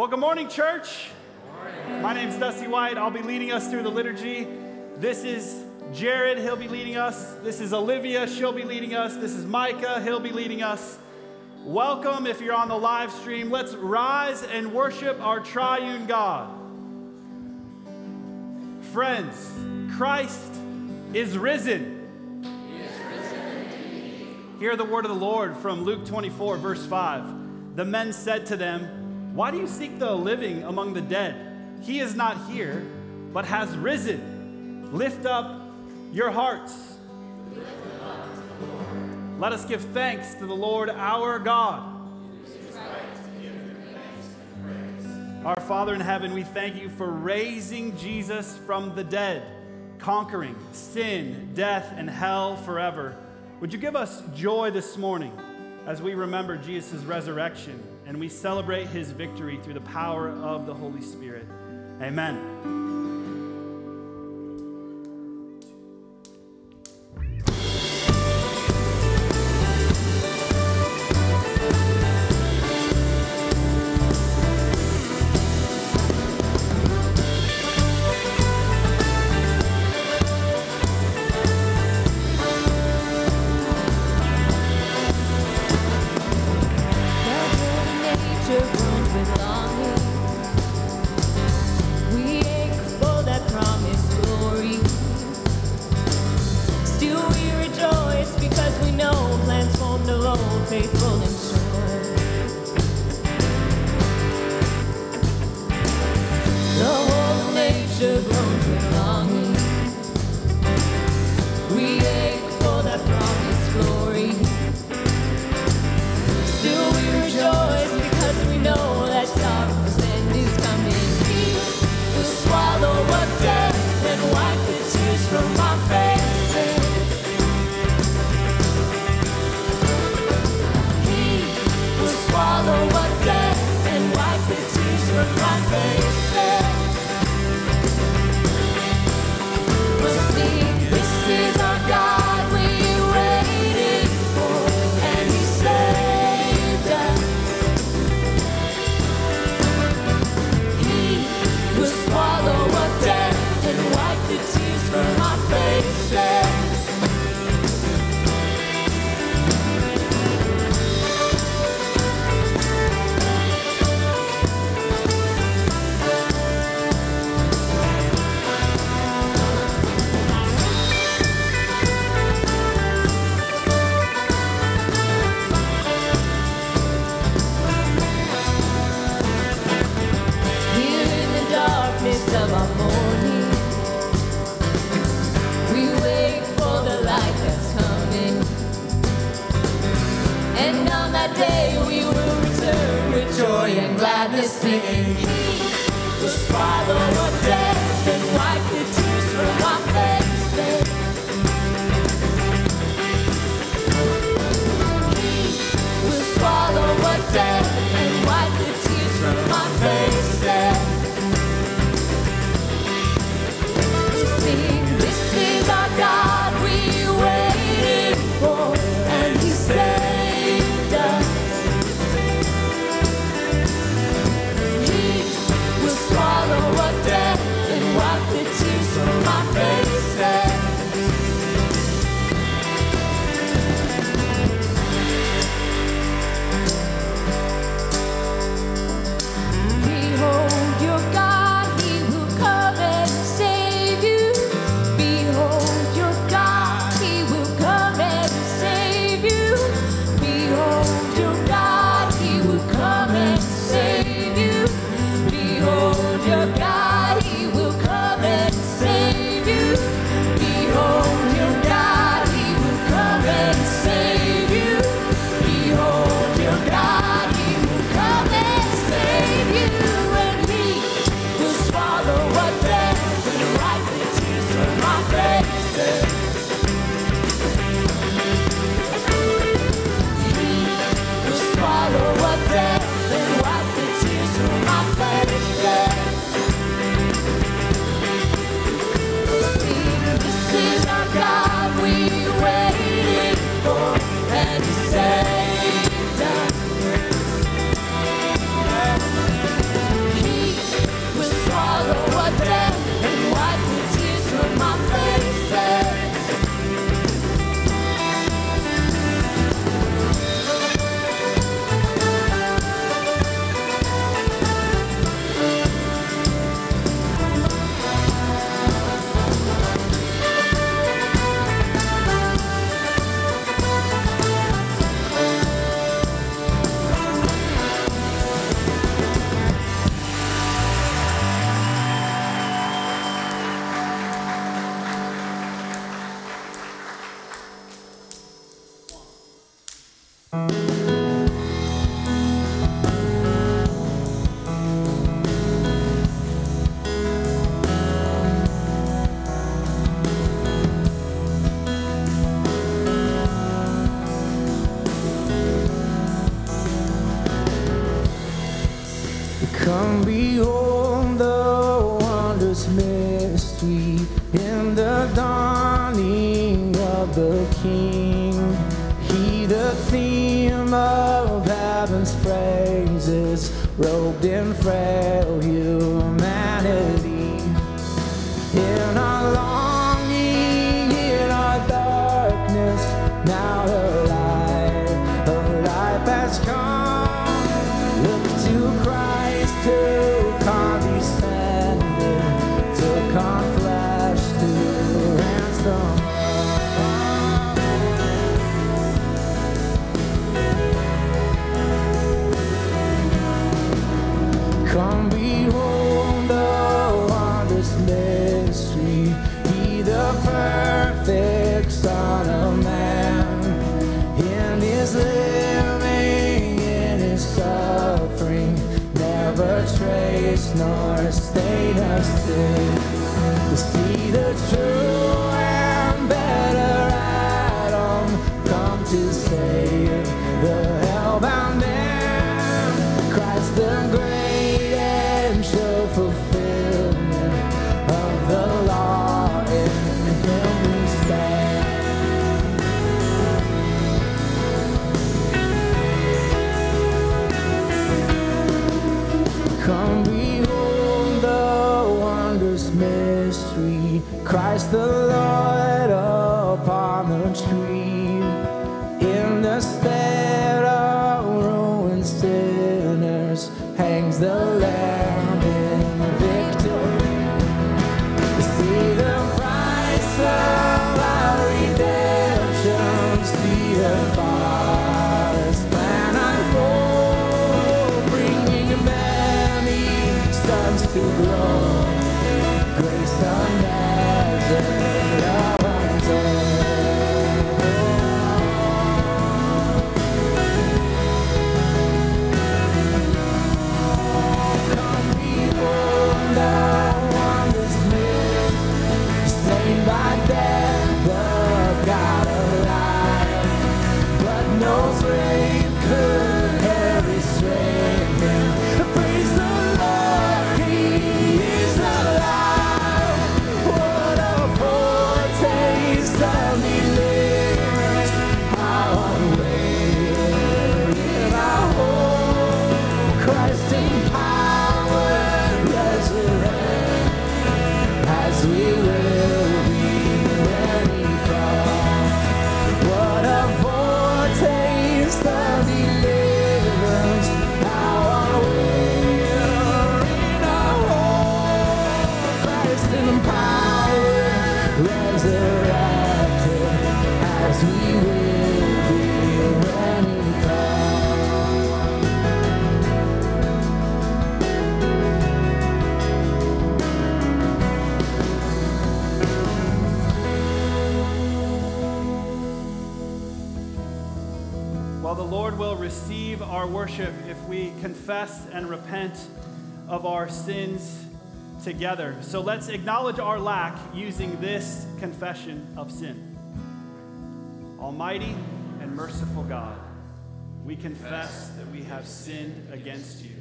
Well, good morning, church. My name's Dusty White. I'll be leading us through the liturgy. This is Jared. He'll be leading us. This is Olivia. She'll be leading us. This is Micah. He'll be leading us. Welcome if you're on the live stream. Let's rise and worship our triune God. Friends, Christ is risen. Hear the word of the Lord from Luke 24, verse 5. The men said to them, Why do you seek the living among the dead? He is not here, but has risen. Lift up your hearts. Let us give thanks to the Lord our God. Our Father in heaven, we thank you for raising Jesus from the dead, conquering sin, death, and hell forever. Would you give us joy this morning as we remember Jesus' resurrection and we celebrate his victory through the power of the Holy Spirit? Amen. Now sin. To see the true the Lord together. So let's acknowledge our lack using this confession of sin. Almighty and merciful God, we confess that we have sinned against you.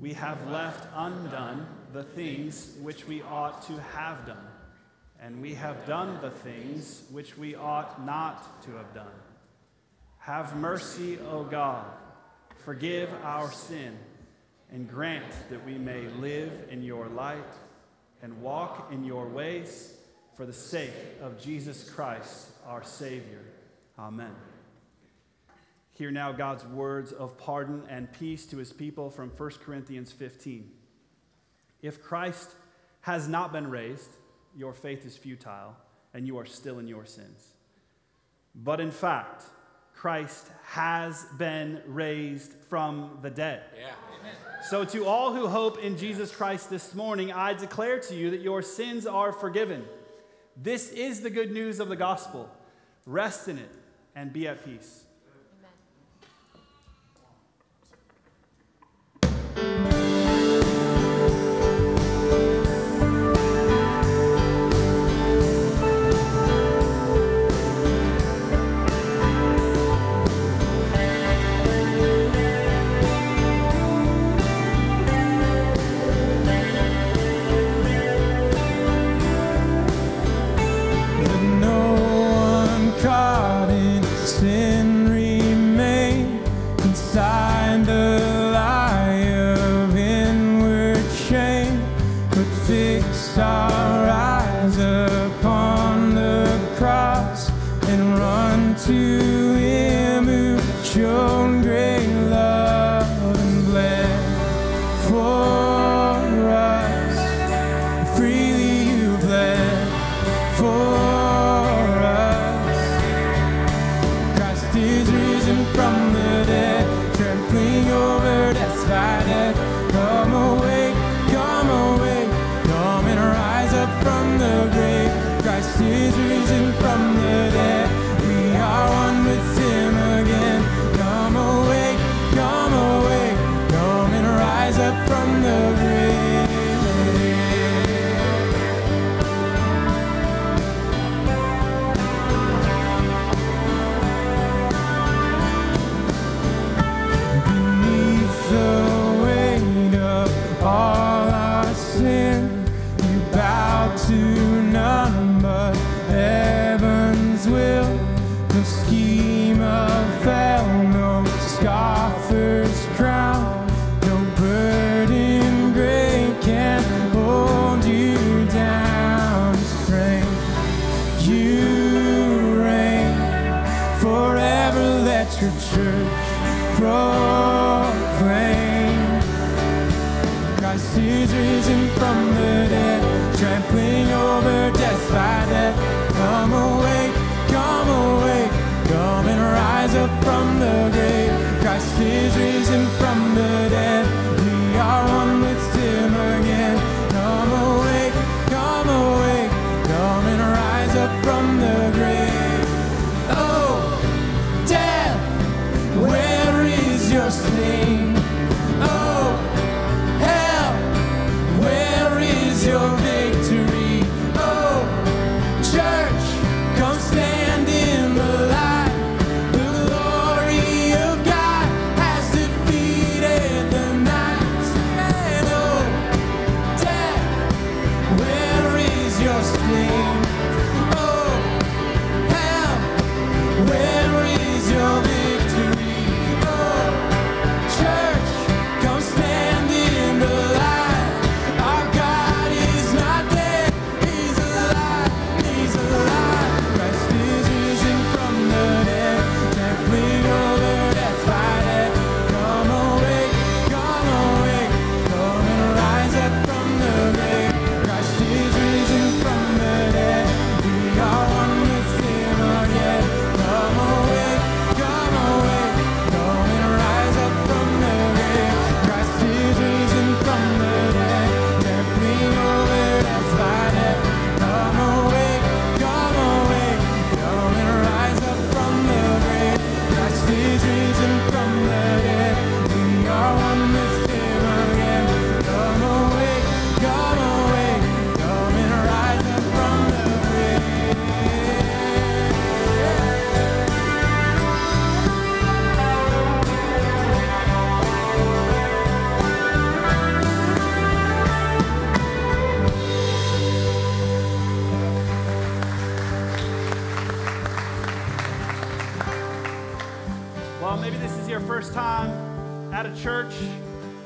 We have left undone the things which we ought to have done, and we have done the things which we ought not to have done. Have mercy, O God. Forgive our sin and grant that we may live in your light and walk in your ways for the sake of Jesus Christ, our Savior. Amen. Hear now God's words of pardon and peace to his people from 1 Corinthians 15. If Christ has not been raised, your faith is futile and you are still in your sins. But in fact, Christ has been raised from the dead. Yeah. So, to all who hope in Jesus Christ this morning, I declare to you that your sins are forgiven. This is the good news of the gospel. Rest in it and be at peace. over death by death.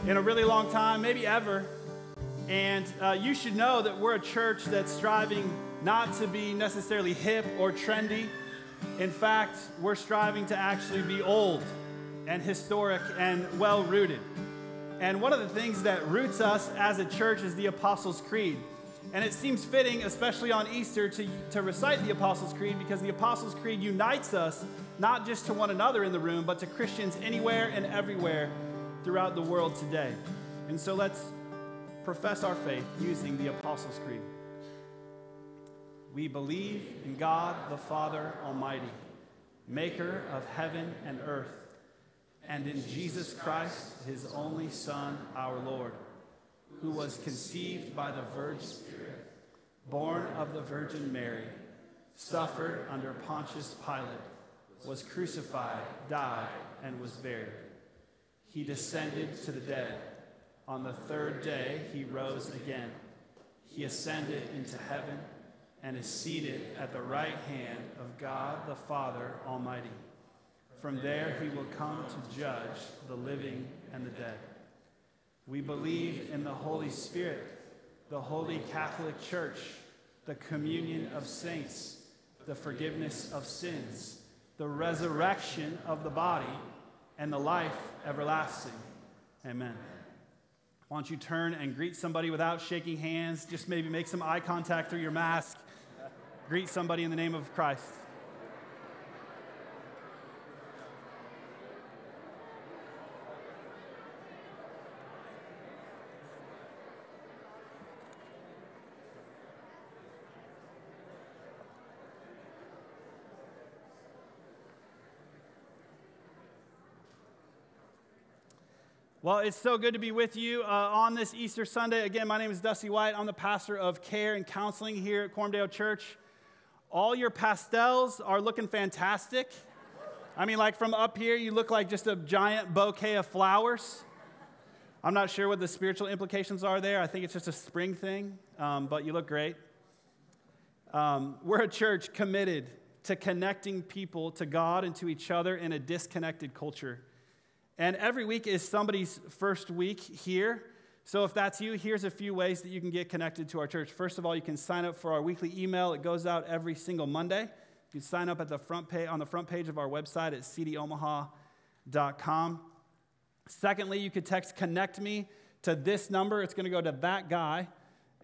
In a really long time, maybe ever. And uh, you should know that we're a church that's striving not to be necessarily hip or trendy. In fact, we're striving to actually be old and historic and well rooted. And one of the things that roots us as a church is the Apostles' Creed. And it seems fitting, especially on Easter, to, to recite the Apostles' Creed because the Apostles' Creed unites us not just to one another in the room, but to Christians anywhere and everywhere throughout the world today. And so let's profess our faith using the Apostles' Creed. We believe in God the Father Almighty, maker of heaven and earth, and in Jesus Christ, his only Son, our Lord, who was conceived by the Virgin Spirit, born of the Virgin Mary, suffered under Pontius Pilate, was crucified, died, and was buried. He descended to the dead. On the third day, he rose again. He ascended into heaven and is seated at the right hand of God the Father Almighty. From there, he will come to judge the living and the dead. We believe in the Holy Spirit, the Holy Catholic Church, the communion of saints, the forgiveness of sins, the resurrection of the body, and the life everlasting. Amen. Why don't you turn and greet somebody without shaking hands? Just maybe make some eye contact through your mask. Greet somebody in the name of Christ. Well, it's so good to be with you uh, on this Easter Sunday. Again, my name is Dusty White. I'm the pastor of care and counseling here at Coram Deo Church. All your pastels are looking fantastic. I mean, like from up here, you look like just a giant bouquet of flowers. I'm not sure what the spiritual implications are there. I think it's just a spring thing, um, but you look great. Um, we're a church committed to connecting people to God and to each other in a disconnected culture. And every week is somebody's first week here. So if that's you, here's a few ways that you can get connected to our church. First of all, you can sign up for our weekly email. It goes out every single Monday. You can sign up at the front page, on the front page of our website at cdomaha.com. Secondly, you could text connect me to this number. It's going to go to that guy,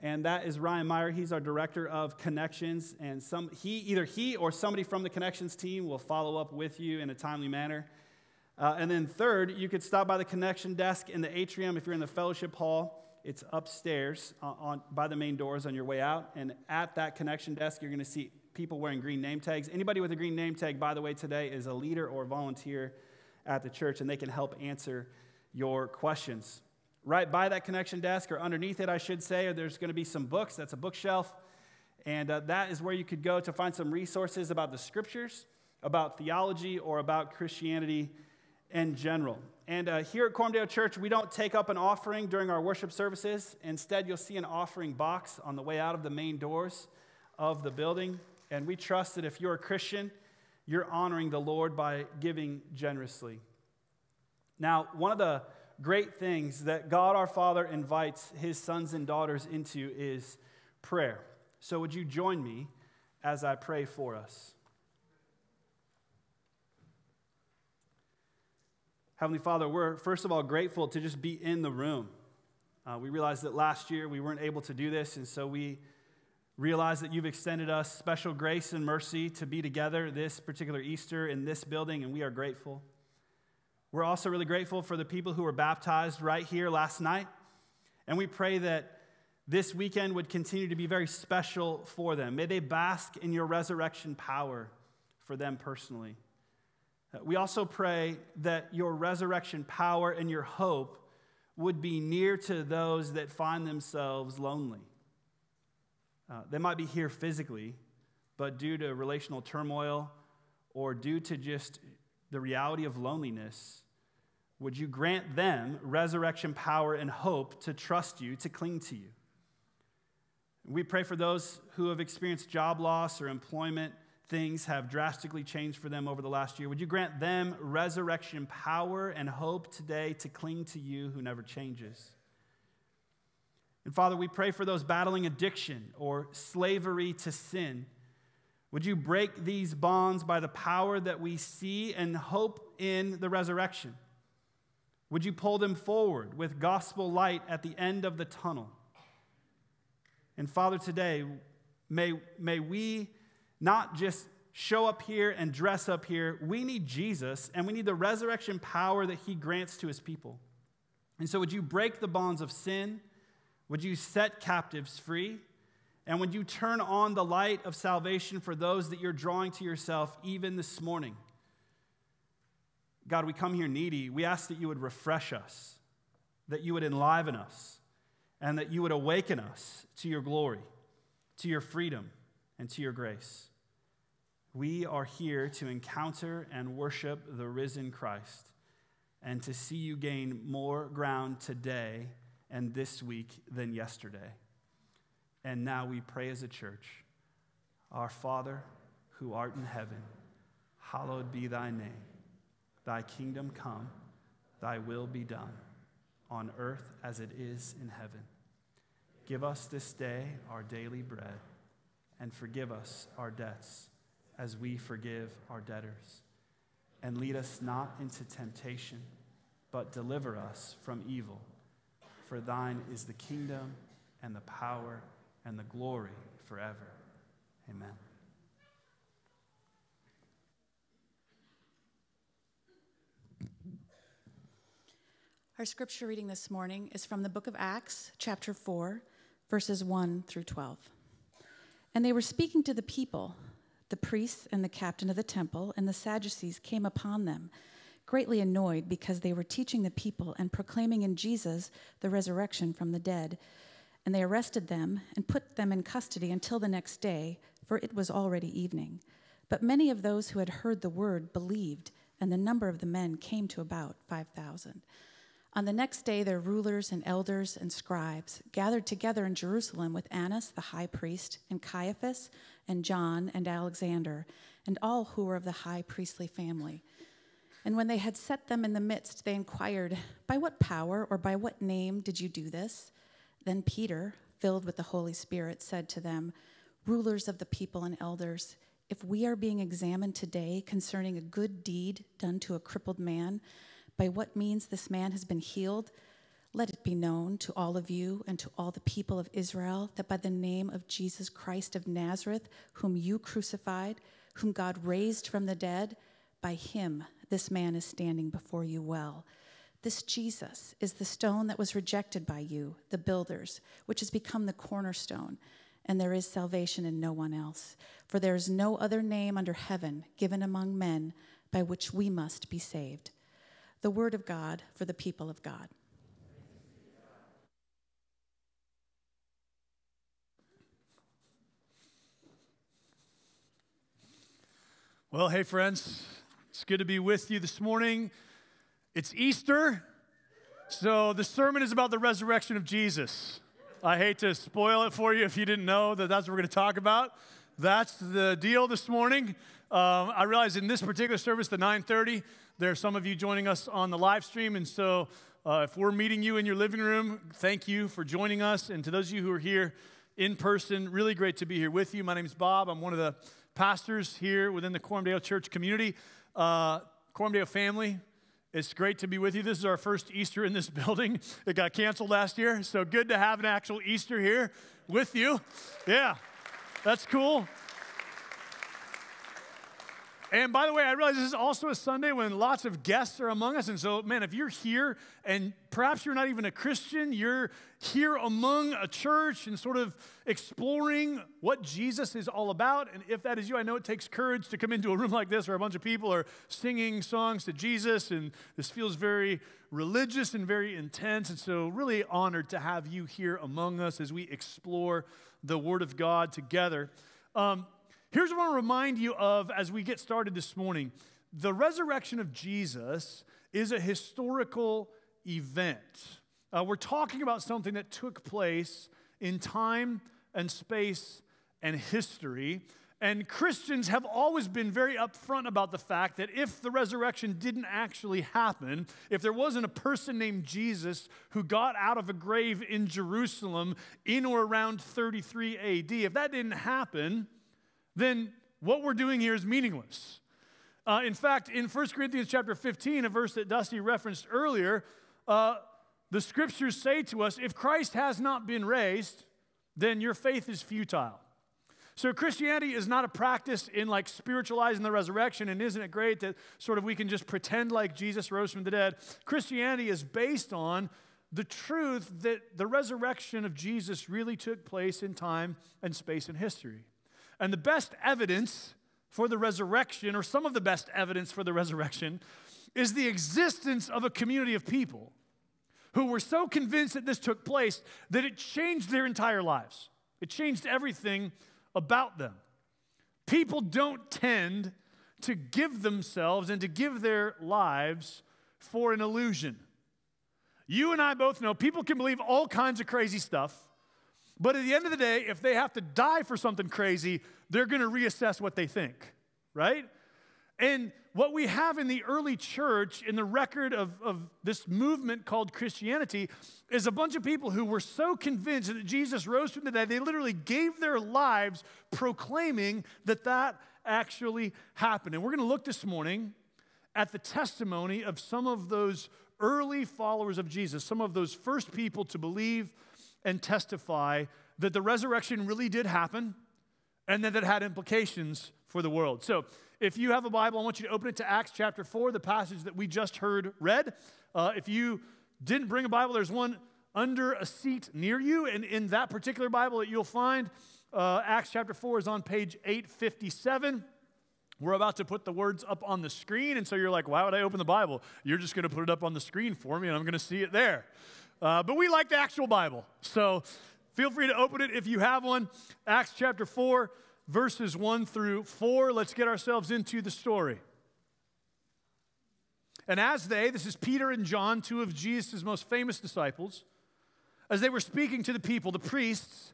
and that is Ryan Meyer. He's our director of connections, and some he either he or somebody from the connections team will follow up with you in a timely manner. Uh, and then, third, you could stop by the connection desk in the atrium if you're in the fellowship hall. It's upstairs on, uh, on by the main doors on your way out. And at that connection desk, you're going to see people wearing green name tags. Anybody with a green name tag, by the way, today is a leader or volunteer at the church, and they can help answer your questions. Right by that connection desk, or underneath it, I should say, there's going to be some books. That's a bookshelf. And uh, that is where you could go to find some resources about the scriptures, about theology, or about Christianity in general. And uh, here at Coram Deo Church, we don't take up an offering during our worship services. Instead, you'll see an offering box on the way out of the main doors of the building. And we trust that if you're a Christian, you're honoring the Lord by giving generously. Now, one of the great things that God our Father invites his sons and daughters into is prayer. So, would you join me as I pray for us? Heavenly Father, we're first of all grateful to just be in the room. Uh, we realized that last year we weren't able to do this, and so we realize that you've extended us special grace and mercy to be together this particular Easter in this building, and we are grateful. We're also really grateful for the people who were baptized right here last night, and we pray that this weekend would continue to be very special for them. May they bask in your resurrection power for them personally. We also pray that your resurrection power and your hope would be near to those that find themselves lonely. Uh, they might be here physically, but due to relational turmoil or due to just the reality of loneliness, would you grant them resurrection power and hope to trust you, to cling to you? We pray for those who have experienced job loss or employment things have drastically changed for them over the last year. Would you grant them resurrection power and hope today to cling to you who never changes? And Father, we pray for those battling addiction or slavery to sin. Would you break these bonds by the power that we see and hope in the resurrection? Would you pull them forward with gospel light at the end of the tunnel? And Father, today, may, may we not just show up here and dress up here. We need Jesus, and we need the resurrection power that he grants to his people. And so, would you break the bonds of sin? Would you set captives free? And would you turn on the light of salvation for those that you're drawing to yourself even this morning? God, we come here needy. We ask that you would refresh us, that you would enliven us, and that you would awaken us to your glory, to your freedom, and to your grace. We are here to encounter and worship the risen Christ and to see you gain more ground today and this week than yesterday. And now we pray as a church Our Father, who art in heaven, hallowed be thy name. Thy kingdom come, thy will be done, on earth as it is in heaven. Give us this day our daily bread, and forgive us our debts as we forgive our debtors. And lead us not into temptation, but deliver us from evil. For thine is the kingdom and the power and the glory forever. Amen. Our scripture reading this morning is from the book of Acts, chapter 4, verses 1 through 12. And they were speaking to the people. The priests and the captain of the temple and the Sadducees came upon them, greatly annoyed because they were teaching the people and proclaiming in Jesus the resurrection from the dead. And they arrested them and put them in custody until the next day, for it was already evening. But many of those who had heard the word believed, and the number of the men came to about 5,000. On the next day, their rulers and elders and scribes gathered together in Jerusalem with Annas the high priest, and Caiaphas, and John, and Alexander, and all who were of the high priestly family. And when they had set them in the midst, they inquired, By what power or by what name did you do this? Then Peter, filled with the Holy Spirit, said to them, Rulers of the people and elders, if we are being examined today concerning a good deed done to a crippled man, by what means this man has been healed, let it be known to all of you and to all the people of Israel that by the name of Jesus Christ of Nazareth, whom you crucified, whom God raised from the dead, by him this man is standing before you well. This Jesus is the stone that was rejected by you, the builders, which has become the cornerstone, and there is salvation in no one else. For there is no other name under heaven given among men by which we must be saved. The word of God for the people of God. Well, hey, friends, it's good to be with you this morning. It's Easter, so the sermon is about the resurrection of Jesus. I hate to spoil it for you if you didn't know that that's what we're going to talk about. That's the deal this morning. Um, I realize in this particular service, the 9:30, there are some of you joining us on the live stream, and so uh, if we're meeting you in your living room, thank you for joining us. And to those of you who are here in person, really great to be here with you. My name is Bob. I'm one of the pastors here within the Coram Deo Church community. Uh, Coram Deo family, it's great to be with you. This is our first Easter in this building. It got canceled last year, so good to have an actual Easter here with you. Yeah, that's cool. And by the way, I realize this is also a Sunday when lots of guests are among us. And so, man, if you're here and perhaps you're not even a Christian, you're here among a church and sort of exploring what Jesus is all about. And if that is you, I know it takes courage to come into a room like this where a bunch of people are singing songs to Jesus. And this feels very religious and very intense. And so, really honored to have you here among us as we explore the Word of God together. Um, Here's what I want to remind you of as we get started this morning the resurrection of Jesus is a historical event. Uh, we're talking about something that took place in time and space and history. And Christians have always been very upfront about the fact that if the resurrection didn't actually happen, if there wasn't a person named Jesus who got out of a grave in Jerusalem in or around 33 AD, if that didn't happen, then what we're doing here is meaningless. Uh, in fact, in 1 Corinthians chapter 15, a verse that Dusty referenced earlier, uh, the scriptures say to us if Christ has not been raised, then your faith is futile. So Christianity is not a practice in like spiritualizing the resurrection, and isn't it great that sort of we can just pretend like Jesus rose from the dead? Christianity is based on the truth that the resurrection of Jesus really took place in time and space and history. And the best evidence for the resurrection, or some of the best evidence for the resurrection, is the existence of a community of people who were so convinced that this took place that it changed their entire lives. It changed everything about them. People don't tend to give themselves and to give their lives for an illusion. You and I both know people can believe all kinds of crazy stuff, but at the end of the day, if they have to die for something crazy, they're going to reassess what they think, right? And what we have in the early church, in the record of, of this movement called Christianity, is a bunch of people who were so convinced that Jesus rose from the dead, they literally gave their lives proclaiming that that actually happened. And we're going to look this morning at the testimony of some of those early followers of Jesus, some of those first people to believe and testify that the resurrection really did happen and that it had implications for the world. So, if you have a Bible, I want you to open it to Acts chapter 4, the passage that we just heard read. Uh, if you didn't bring a Bible, there's one under a seat near you. And in that particular Bible that you'll find, uh, Acts chapter 4 is on page 857. We're about to put the words up on the screen, and so you're like, why would I open the Bible? You're just going to put it up on the screen for me, and I'm going to see it there. Uh, but we like the actual Bible, so feel free to open it if you have one. Acts chapter 4 verses 1 through 4. Let's get ourselves into the story. And as they, this is Peter and John, two of Jesus' most famous disciples, as they were speaking to the people, the priests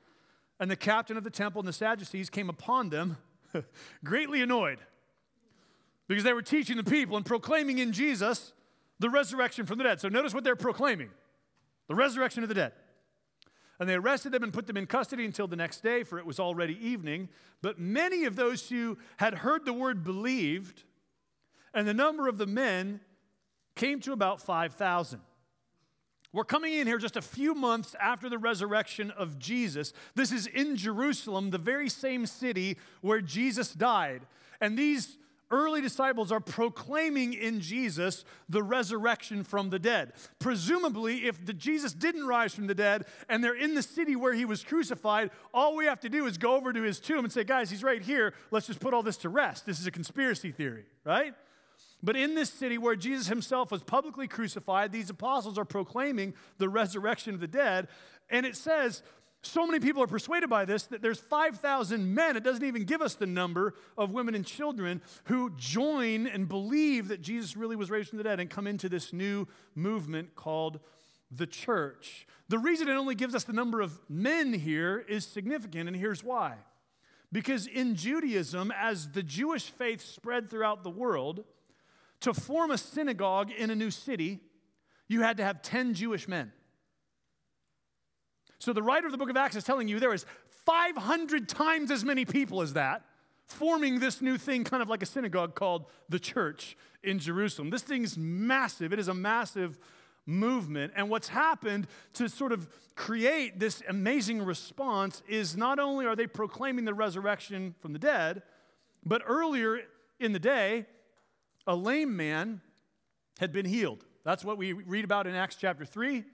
and the captain of the temple and the Sadducees came upon them, greatly annoyed, because they were teaching the people and proclaiming in Jesus the resurrection from the dead. So notice what they're proclaiming the resurrection of the dead. And they arrested them and put them in custody until the next day, for it was already evening. But many of those who had heard the word believed, and the number of the men came to about 5,000. We're coming in here just a few months after the resurrection of Jesus. This is in Jerusalem, the very same city where Jesus died. And these early disciples are proclaiming in Jesus the resurrection from the dead. Presumably, if the Jesus didn't rise from the dead and they're in the city where he was crucified, all we have to do is go over to his tomb and say, guys, he's right here. Let's just put all this to rest. This is a conspiracy theory, right? But in this city where Jesus himself was publicly crucified, these apostles are proclaiming the resurrection of the dead. And it says, so many people are persuaded by this that there's 5,000 men, it doesn't even give us the number of women and children who join and believe that Jesus really was raised from the dead and come into this new movement called the church. The reason it only gives us the number of men here is significant, and here's why. Because in Judaism, as the Jewish faith spread throughout the world, to form a synagogue in a new city, you had to have 10 Jewish men. So the writer of the book of Acts is telling you there is 500 times as many people as that forming this new thing, kind of like a synagogue called the church in Jerusalem. This thing's massive. It is a massive movement. And what's happened to sort of create this amazing response is not only are they proclaiming the resurrection from the dead, but earlier in the day, a lame man had been healed. That's what we read about in Acts chapter 3.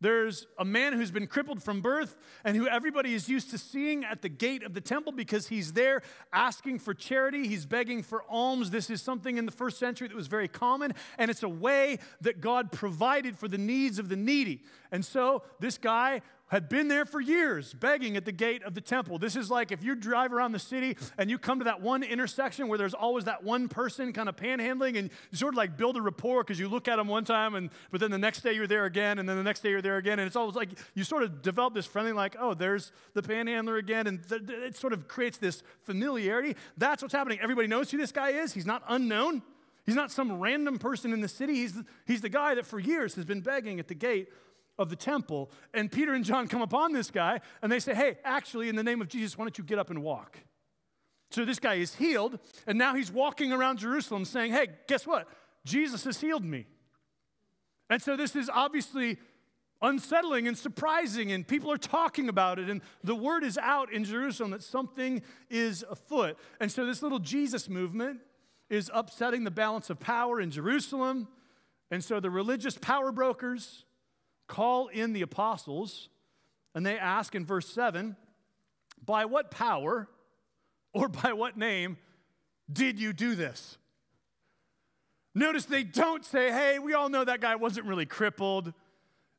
There's a man who's been crippled from birth and who everybody is used to seeing at the gate of the temple because he's there asking for charity. He's begging for alms. This is something in the first century that was very common, and it's a way that God provided for the needs of the needy. And so this guy had been there for years begging at the gate of the temple. This is like if you drive around the city and you come to that one intersection where there's always that one person kind of panhandling and you sort of like build a rapport because you look at them one time and but then the next day you're there again and then the next day you're there again and it's always like you sort of develop this friendly like oh there's the panhandler again and th- th- it sort of creates this familiarity. That's what's happening. Everybody knows who this guy is. He's not unknown. He's not some random person in the city. He's the, he's the guy that for years has been begging at the gate of the temple. And Peter and John come upon this guy and they say, Hey, actually, in the name of Jesus, why don't you get up and walk? So this guy is healed, and now he's walking around Jerusalem saying, Hey, guess what? Jesus has healed me. And so this is obviously unsettling and surprising, and people are talking about it, and the word is out in Jerusalem that something is afoot. And so this little Jesus movement is upsetting the balance of power in Jerusalem. And so the religious power brokers, call in the apostles and they ask in verse 7 By what power or by what name did you do this? Notice they don't say, Hey, we all know that guy wasn't really crippled.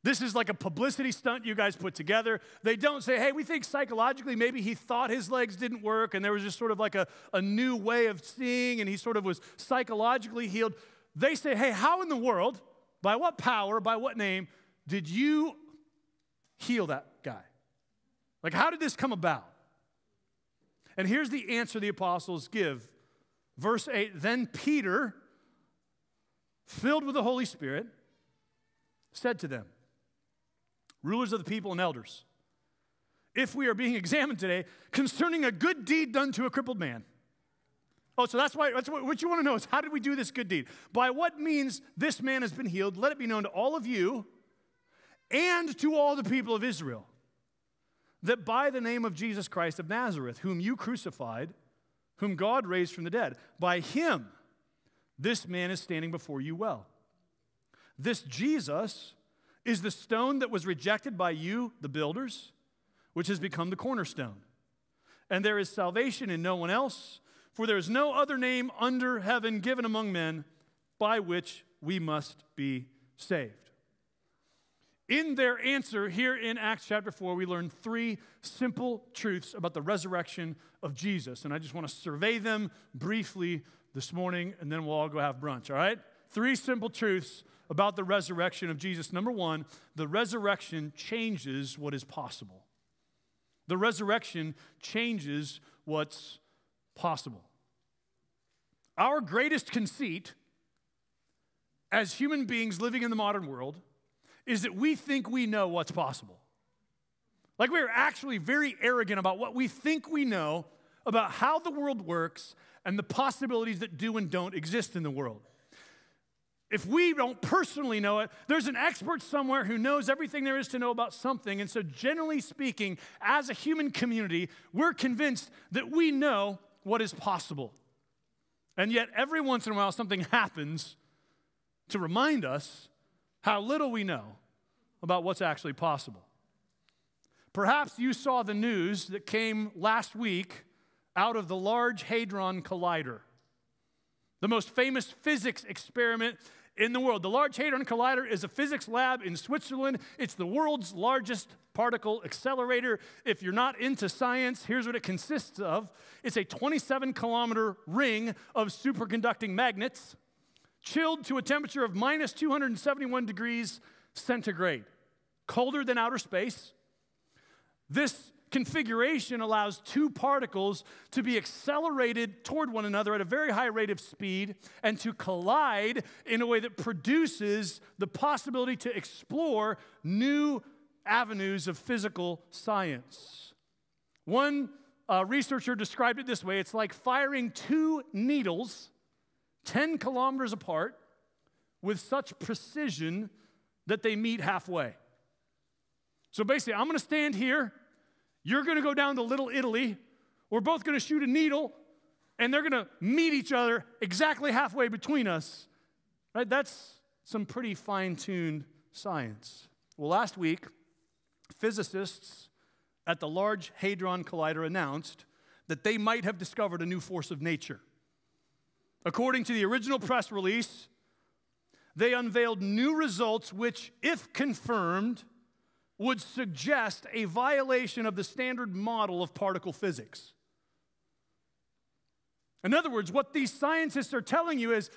This is like a publicity stunt you guys put together. They don't say, hey, we think psychologically maybe he thought his legs didn't work and there was just sort of like a, a new way of seeing and he sort of was psychologically healed. They say, hey, how in the world, by what power, by what name did you heal that guy? Like, how did this come about? And here's the answer the apostles give. Verse 8 Then Peter, filled with the Holy Spirit, said to them, Rulers of the people and elders, if we are being examined today concerning a good deed done to a crippled man. Oh, so that's why that's what, what you want to know is how did we do this good deed? By what means this man has been healed, let it be known to all of you and to all the people of Israel that by the name of Jesus Christ of Nazareth, whom you crucified, whom God raised from the dead, by him this man is standing before you well. This Jesus is the stone that was rejected by you, the builders, which has become the cornerstone. And there is salvation in no one else, for there is no other name under heaven given among men by which we must be saved. In their answer here in Acts chapter 4, we learn three simple truths about the resurrection of Jesus. And I just want to survey them briefly this morning, and then we'll all go have brunch, all right? Three simple truths about the resurrection of Jesus. Number one, the resurrection changes what is possible. The resurrection changes what's possible. Our greatest conceit as human beings living in the modern world is that we think we know what's possible. Like we're actually very arrogant about what we think we know about how the world works and the possibilities that do and don't exist in the world. If we don't personally know it, there's an expert somewhere who knows everything there is to know about something. And so, generally speaking, as a human community, we're convinced that we know what is possible. And yet, every once in a while, something happens to remind us how little we know about what's actually possible. Perhaps you saw the news that came last week out of the Large Hadron Collider, the most famous physics experiment in the world. The Large Hadron Collider is a physics lab in Switzerland. It's the world's largest particle accelerator. If you're not into science, here's what it consists of it's a 27 kilometer ring of superconducting magnets chilled to a temperature of minus 271 degrees centigrade, colder than outer space. This configuration allows two particles to be accelerated toward one another at a very high rate of speed and to collide in a way that produces the possibility to explore new avenues of physical science. One uh, researcher described it this way it's like firing two needles 10 kilometers apart with such precision that they meet halfway. So basically, I'm gonna stand here, you're gonna go down to Little Italy, we're both gonna shoot a needle, and they're gonna meet each other exactly halfway between us. Right? That's some pretty fine tuned science. Well, last week, physicists at the Large Hadron Collider announced that they might have discovered a new force of nature. According to the original press release, they unveiled new results which, if confirmed, would suggest a violation of the standard model of particle physics. In other words, what these scientists are telling you is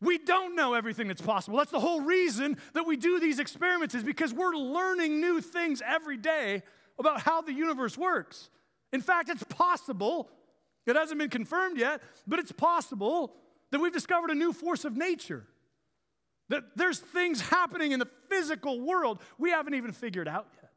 we don't know everything that's possible. That's the whole reason that we do these experiments, is because we're learning new things every day about how the universe works. In fact, it's possible, it hasn't been confirmed yet, but it's possible that we've discovered a new force of nature. That there's things happening in the physical world we haven't even figured out yet.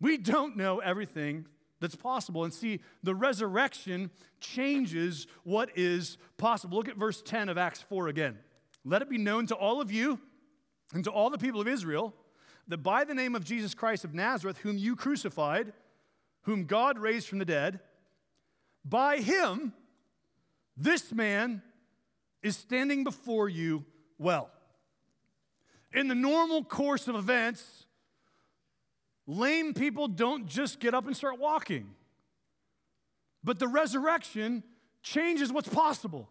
We don't know everything that's possible. And see, the resurrection changes what is possible. Look at verse 10 of Acts 4 again. Let it be known to all of you and to all the people of Israel that by the name of Jesus Christ of Nazareth, whom you crucified, whom God raised from the dead, by him, this man is standing before you well. In the normal course of events, lame people don't just get up and start walking. But the resurrection changes what's possible.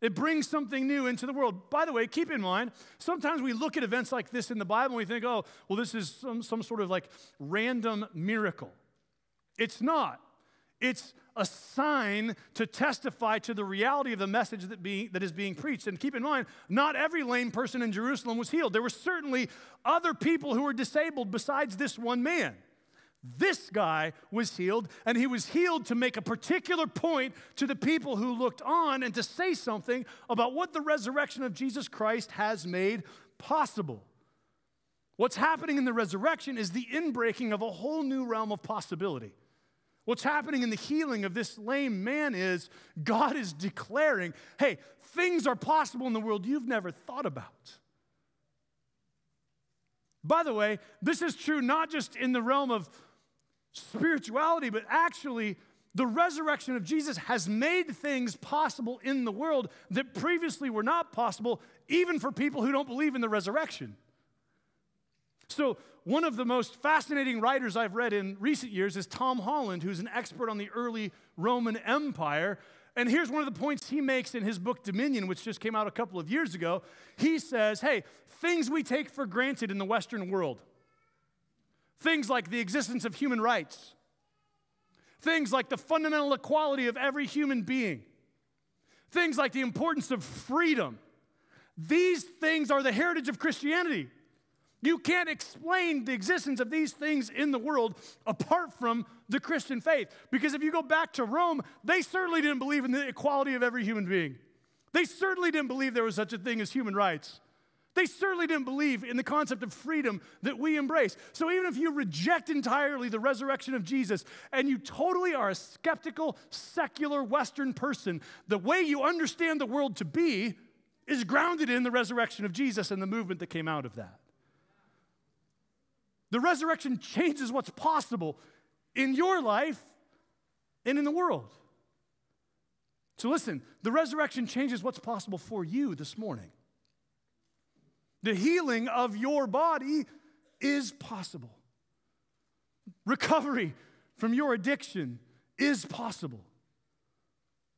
It brings something new into the world. By the way, keep in mind, sometimes we look at events like this in the Bible and we think, oh, well, this is some, some sort of like random miracle. It's not. It's a sign to testify to the reality of the message that, being, that is being preached. And keep in mind, not every lame person in Jerusalem was healed. There were certainly other people who were disabled besides this one man. This guy was healed, and he was healed to make a particular point to the people who looked on and to say something about what the resurrection of Jesus Christ has made possible. What's happening in the resurrection is the inbreaking of a whole new realm of possibility. What's happening in the healing of this lame man is God is declaring, hey, things are possible in the world you've never thought about. By the way, this is true not just in the realm of spirituality, but actually, the resurrection of Jesus has made things possible in the world that previously were not possible, even for people who don't believe in the resurrection. So, one of the most fascinating writers I've read in recent years is Tom Holland, who's an expert on the early Roman Empire. And here's one of the points he makes in his book Dominion, which just came out a couple of years ago. He says, Hey, things we take for granted in the Western world, things like the existence of human rights, things like the fundamental equality of every human being, things like the importance of freedom, these things are the heritage of Christianity. You can't explain the existence of these things in the world apart from the Christian faith. Because if you go back to Rome, they certainly didn't believe in the equality of every human being. They certainly didn't believe there was such a thing as human rights. They certainly didn't believe in the concept of freedom that we embrace. So even if you reject entirely the resurrection of Jesus and you totally are a skeptical, secular Western person, the way you understand the world to be is grounded in the resurrection of Jesus and the movement that came out of that. The resurrection changes what's possible in your life and in the world. So, listen, the resurrection changes what's possible for you this morning. The healing of your body is possible. Recovery from your addiction is possible.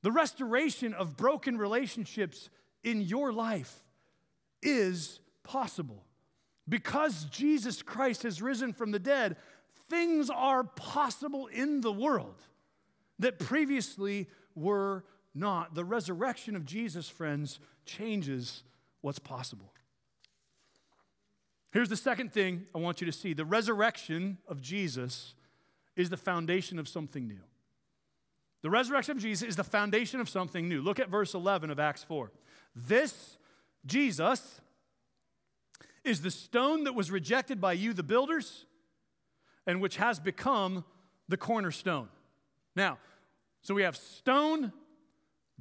The restoration of broken relationships in your life is possible. Because Jesus Christ has risen from the dead, things are possible in the world that previously were not. The resurrection of Jesus, friends, changes what's possible. Here's the second thing I want you to see the resurrection of Jesus is the foundation of something new. The resurrection of Jesus is the foundation of something new. Look at verse 11 of Acts 4. This Jesus, is the stone that was rejected by you, the builders, and which has become the cornerstone. Now, so we have stone,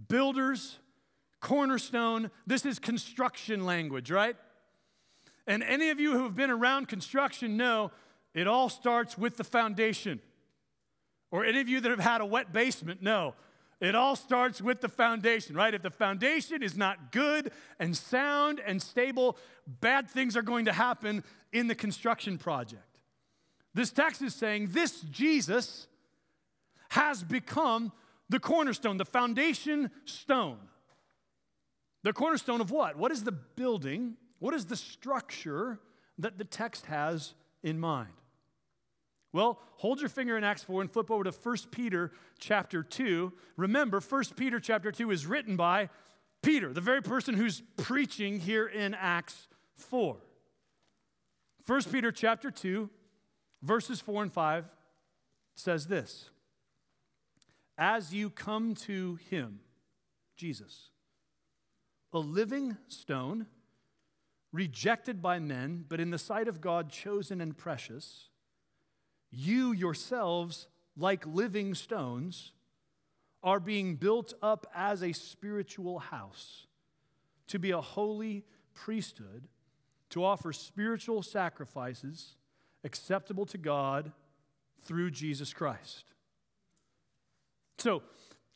builders, cornerstone. This is construction language, right? And any of you who have been around construction know it all starts with the foundation. Or any of you that have had a wet basement know it all starts with the foundation, right? If the foundation is not good and sound and stable, bad things are going to happen in the construction project. This text is saying this Jesus has become the cornerstone, the foundation stone. The cornerstone of what? What is the building? What is the structure that the text has in mind? Well, hold your finger in Acts 4 and flip over to 1 Peter chapter 2. Remember, 1 Peter chapter 2 is written by Peter, the very person who's preaching here in Acts 4. 1 Peter chapter 2, verses 4 and 5 says this As you come to him, Jesus, a living stone, rejected by men, but in the sight of God chosen and precious, you yourselves, like living stones, are being built up as a spiritual house to be a holy priesthood, to offer spiritual sacrifices acceptable to God through Jesus Christ. So,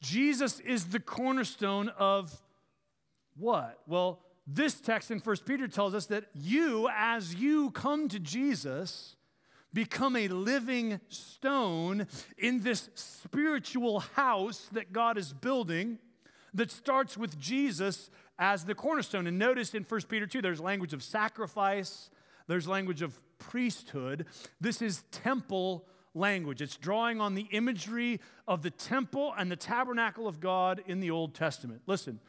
Jesus is the cornerstone of what? Well, this text in 1 Peter tells us that you, as you come to Jesus, become a living stone in this spiritual house that God is building that starts with Jesus as the cornerstone. And notice in 1 Peter 2, there's language of sacrifice, there's language of priesthood. This is temple language. It's drawing on the imagery of the temple and the tabernacle of God in the Old Testament. Listen,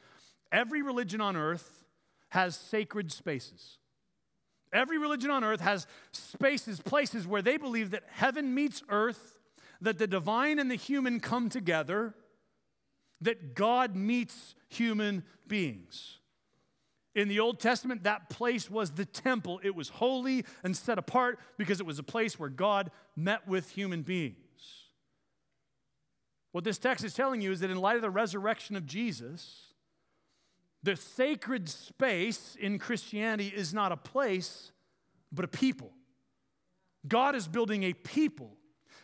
every religion on earth has sacred spaces. Every religion on earth has spaces, places where they believe that heaven meets earth, that the divine and the human come together, that God meets human beings. In the Old Testament, that place was the temple. It was holy and set apart because it was a place where God met with human beings. What this text is telling you is that in light of the resurrection of Jesus, the sacred space in Christianity is not a place, but a people. God is building a people,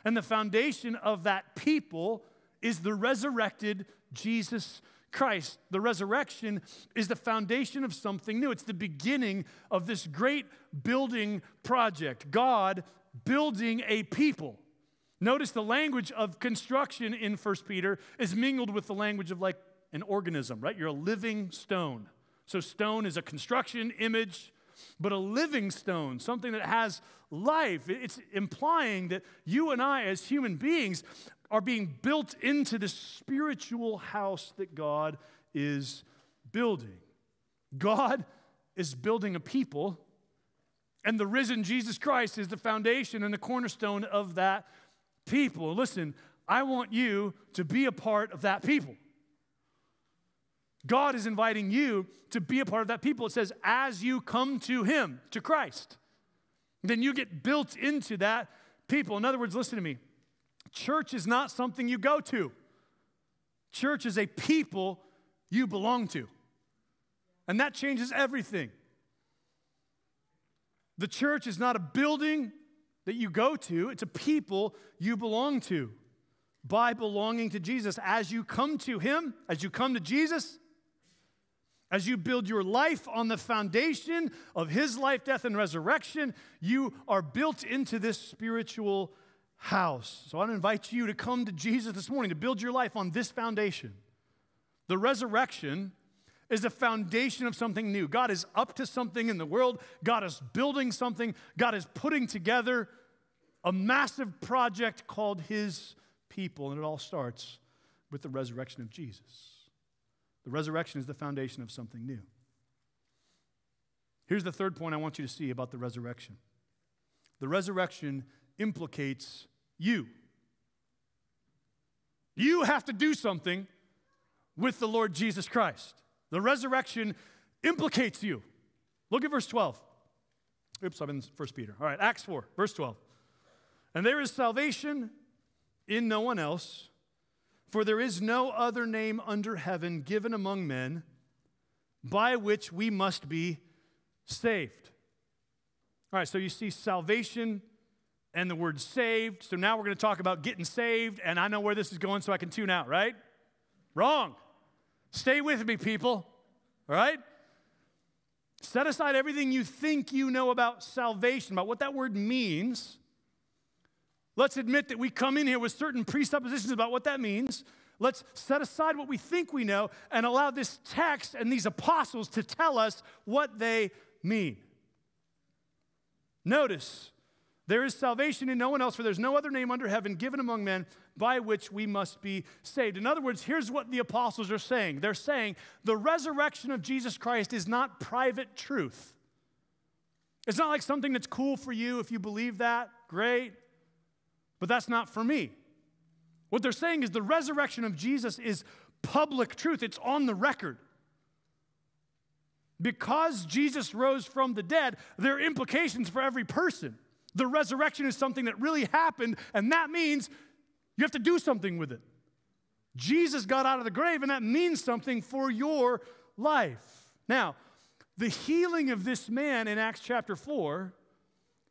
and the foundation of that people is the resurrected Jesus Christ. The resurrection is the foundation of something new. It's the beginning of this great building project. God building a people. Notice the language of construction in 1 Peter is mingled with the language of like an organism, right? You're a living stone. So, stone is a construction image, but a living stone, something that has life. It's implying that you and I, as human beings, are being built into the spiritual house that God is building. God is building a people, and the risen Jesus Christ is the foundation and the cornerstone of that people. Listen, I want you to be a part of that people. God is inviting you to be a part of that people. It says, as you come to Him, to Christ, then you get built into that people. In other words, listen to me. Church is not something you go to, church is a people you belong to. And that changes everything. The church is not a building that you go to, it's a people you belong to. By belonging to Jesus, as you come to Him, as you come to Jesus, as you build your life on the foundation of his life, death, and resurrection, you are built into this spiritual house. So I invite you to come to Jesus this morning to build your life on this foundation. The resurrection is the foundation of something new. God is up to something in the world, God is building something, God is putting together a massive project called his people, and it all starts with the resurrection of Jesus. The resurrection is the foundation of something new. Here's the third point I want you to see about the resurrection the resurrection implicates you. You have to do something with the Lord Jesus Christ. The resurrection implicates you. Look at verse 12. Oops, I'm in 1 Peter. All right, Acts 4, verse 12. And there is salvation in no one else, for there is no other name under heaven given among men by which we must be saved. All right, so you see salvation and the word saved. So now we're going to talk about getting saved, and I know where this is going, so I can tune out, right? Wrong. Stay with me, people. All right? Set aside everything you think you know about salvation, about what that word means, Let's admit that we come in here with certain presuppositions about what that means. Let's set aside what we think we know and allow this text and these apostles to tell us what they mean. Notice, there is salvation in no one else, for there's no other name under heaven given among men by which we must be saved. In other words, here's what the apostles are saying they're saying the resurrection of Jesus Christ is not private truth. It's not like something that's cool for you if you believe that, great, but that's not for me. What they're saying is the resurrection of Jesus is public truth, it's on the record. Because Jesus rose from the dead, there are implications for every person. The resurrection is something that really happened, and that means you have to do something with it. Jesus got out of the grave, and that means something for your life. Now, the healing of this man in Acts chapter 4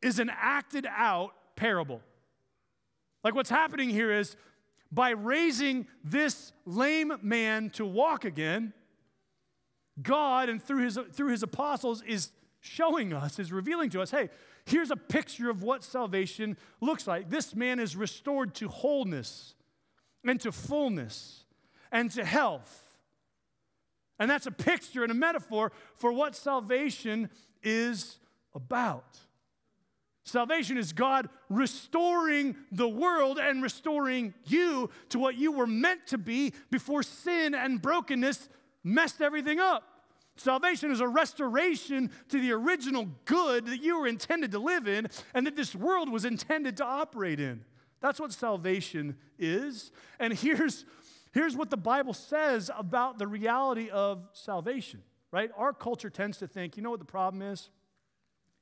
is an acted out parable. Like what's happening here is by raising this lame man to walk again, God and through his, through his apostles is showing us, is revealing to us, hey, here's a picture of what salvation looks like. This man is restored to wholeness and to fullness and to health. And that's a picture and a metaphor for what salvation is about. Salvation is God restoring the world and restoring you to what you were meant to be before sin and brokenness messed everything up. Salvation is a restoration to the original good that you were intended to live in and that this world was intended to operate in. That's what salvation is. And here's, here's what the Bible says about the reality of salvation, right? Our culture tends to think, you know what the problem is?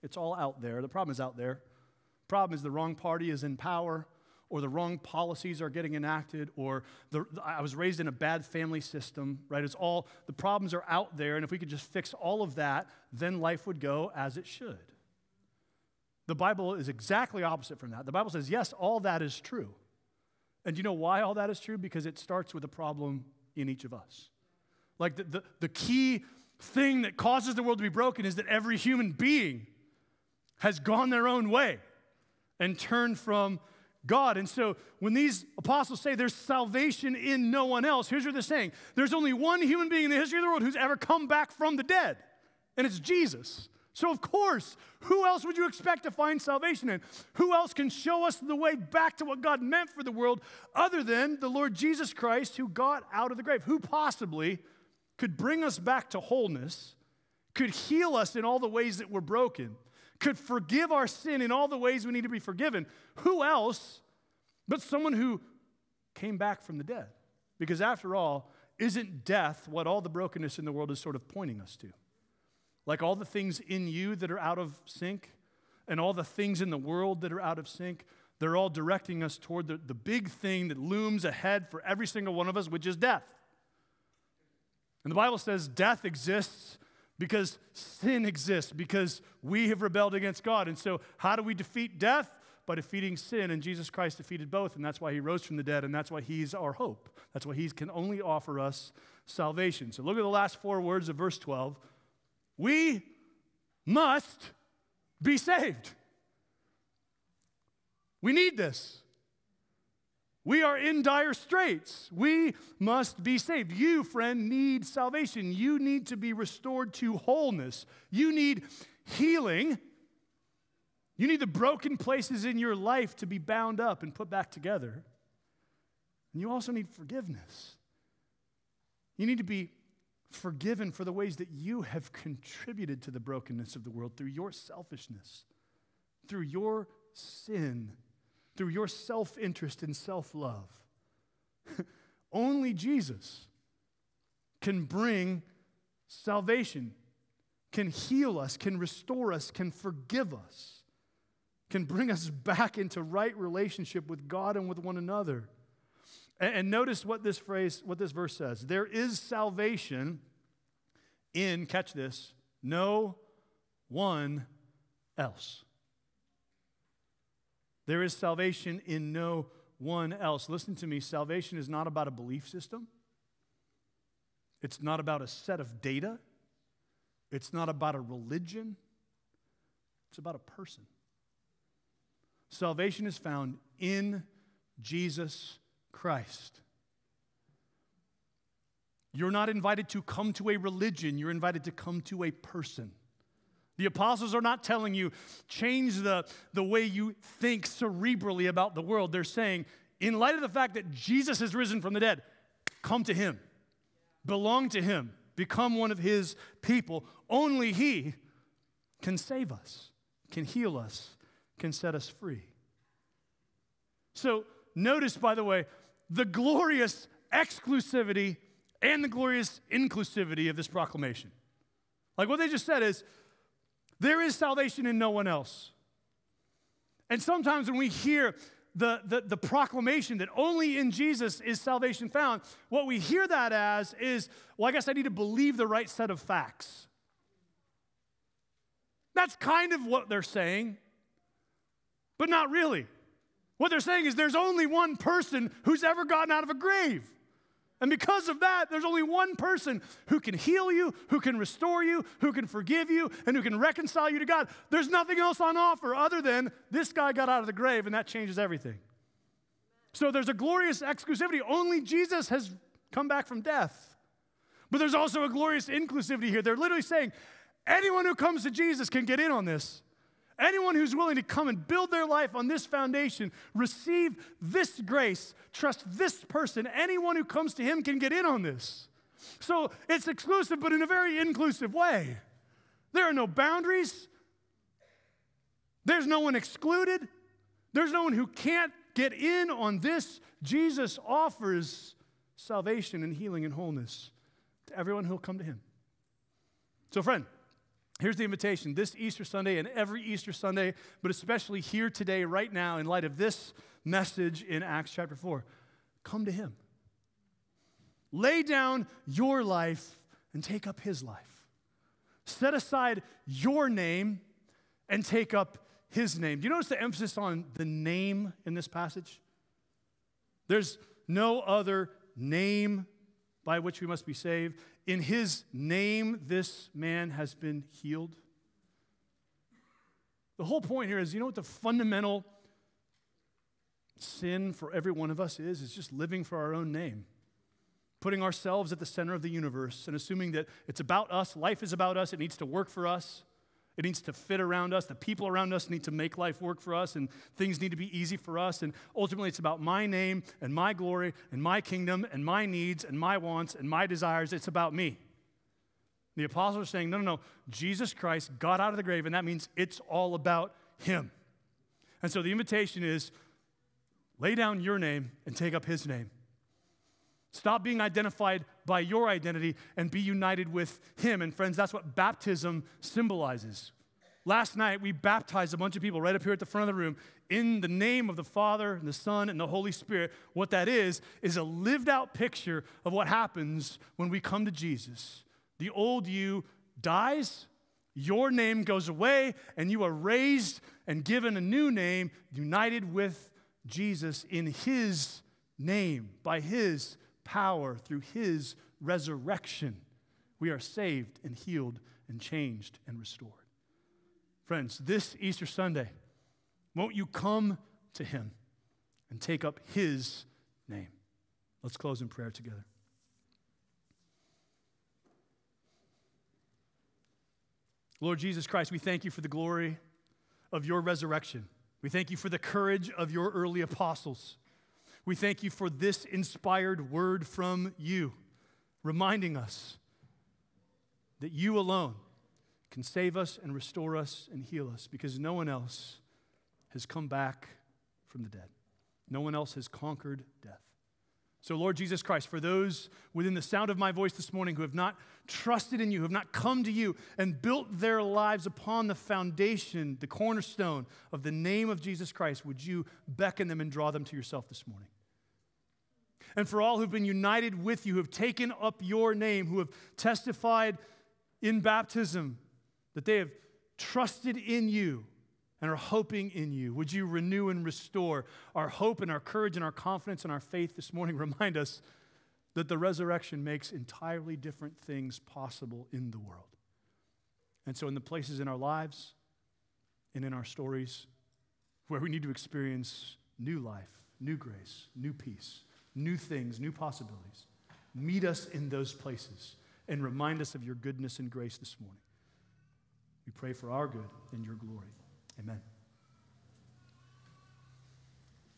It's all out there. The problem is out there. The problem is the wrong party is in power, or the wrong policies are getting enacted, or the, I was raised in a bad family system, right? It's all, the problems are out there, and if we could just fix all of that, then life would go as it should. The Bible is exactly opposite from that. The Bible says, yes, all that is true. And do you know why all that is true? Because it starts with a problem in each of us. Like the, the, the key thing that causes the world to be broken is that every human being has gone their own way and turned from God. And so when these apostles say there's salvation in no one else, here's what they're saying there's only one human being in the history of the world who's ever come back from the dead, and it's Jesus. So, of course, who else would you expect to find salvation in? Who else can show us the way back to what God meant for the world other than the Lord Jesus Christ who got out of the grave? Who possibly could bring us back to wholeness, could heal us in all the ways that we're broken? Could forgive our sin in all the ways we need to be forgiven, who else but someone who came back from the dead? Because after all, isn't death what all the brokenness in the world is sort of pointing us to? Like all the things in you that are out of sync and all the things in the world that are out of sync, they're all directing us toward the, the big thing that looms ahead for every single one of us, which is death. And the Bible says death exists because sin exists, because we have rebelled against God. And so, how do we defeat death? By defeating sin, and Jesus Christ defeated both, and that's why he rose from the dead, and that's why he's our hope. That's why he can only offer us salvation. So, look at the last four words of verse 12. We must be saved. We need this. We are in dire straits. We must be saved. You, friend, need salvation. You need to be restored to wholeness. You need healing. You need the broken places in your life to be bound up and put back together. And you also need forgiveness. You need to be forgiven for the ways that you have contributed to the brokenness of the world through your selfishness, through your sin through your self interest and self love. Only Jesus can bring salvation, can heal us, can restore us, can forgive us, can bring us back into right relationship with God and with one another. And, and notice what this phrase, what this verse says. There is salvation in, catch this, no one else. There is salvation in no one else. Listen to me salvation is not about a belief system, it's not about a set of data, it's not about a religion, it's about a person. Salvation is found in Jesus Christ. You're not invited to come to a religion, you're invited to come to a person. The apostles are not telling you, change the, the way you think cerebrally about the world. They're saying, in light of the fact that Jesus has risen from the dead, come to him, belong to him, become one of his people. Only he can save us, can heal us, can set us free. So, notice, by the way, the glorious exclusivity and the glorious inclusivity of this proclamation. Like what they just said is, there is salvation in no one else. And sometimes when we hear the, the, the, proclamation that only in Jesus is salvation found, what we hear that as is, well, I guess I need to believe the right set of facts. That's kind of what they're saying, but not really. What they're saying is there's only one person who's ever gotten out of a grave. And because of that, there's only one person who can heal you, who can restore you, who can forgive you, and who can reconcile you to God. There's nothing else on offer other than this guy got out of the grave, and that changes everything. So there's a glorious exclusivity. Only Jesus has come back from death. But there's also a glorious inclusivity here. They're literally saying anyone who comes to Jesus can get in on this. Anyone who's willing to come and build their life on this foundation, receive this grace, trust this person, anyone who comes to him can get in on this. So it's exclusive, but in a very inclusive way. There are no boundaries, there's no one excluded, there's no one who can't get in on this. Jesus offers salvation and healing and wholeness to everyone who'll come to him. So, friend, Here's the invitation this Easter Sunday and every Easter Sunday, but especially here today, right now, in light of this message in Acts chapter 4. Come to Him. Lay down your life and take up His life. Set aside your name and take up His name. Do you notice the emphasis on the name in this passage? There's no other name by which we must be saved. In his name, this man has been healed. The whole point here is you know what the fundamental sin for every one of us is? Is just living for our own name. Putting ourselves at the center of the universe and assuming that it's about us, life is about us, it needs to work for us. It needs to fit around us. The people around us need to make life work for us, and things need to be easy for us. And ultimately, it's about my name and my glory and my kingdom and my needs and my wants and my desires. It's about me. The apostles are saying, no, no, no. Jesus Christ got out of the grave, and that means it's all about him. And so the invitation is lay down your name and take up his name. Stop being identified by your identity and be united with Him. And friends, that's what baptism symbolizes. Last night, we baptized a bunch of people right up here at the front of the room in the name of the Father, and the Son, and the Holy Spirit. What that is, is a lived out picture of what happens when we come to Jesus. The old you dies, your name goes away, and you are raised and given a new name, united with Jesus in His name, by His power through his resurrection, we are saved and healed and changed and restored. Friends, this Easter Sunday, won't you come to him and take up his name? Let's close in prayer together. Lord Jesus Christ, we thank you for the glory of your resurrection. We thank you for the courage of your early apostles. We thank you for this inspired word from you, reminding us that you alone can save us and restore us and heal us because no one else has come back from the dead. No one else has conquered death. So, Lord Jesus Christ, for those within the sound of my voice this morning who have not trusted in you, who have not come to you and built their lives upon the foundation, the cornerstone of the name of Jesus Christ, would you beckon them and draw them to yourself this morning? And for all who've been united with you, who have taken up your name, who have testified in baptism that they have trusted in you and are hoping in you. Would you renew and restore our hope and our courage and our confidence and our faith this morning? Remind us that the resurrection makes entirely different things possible in the world. And so, in the places in our lives and in our stories where we need to experience new life, new grace, new peace, new things, new possibilities. Meet us in those places and remind us of your goodness and grace this morning. We pray for our good and your glory. Amen.